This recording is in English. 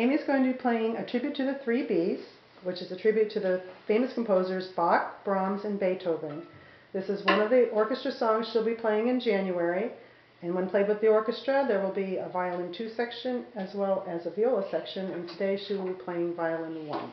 Amy's going to be playing a tribute to the three Bs, which is a tribute to the famous composers Bach, Brahms, and Beethoven. This is one of the orchestra songs she'll be playing in January. And when played with the orchestra, there will be a violin two section as well as a viola section. And today she will be playing violin one.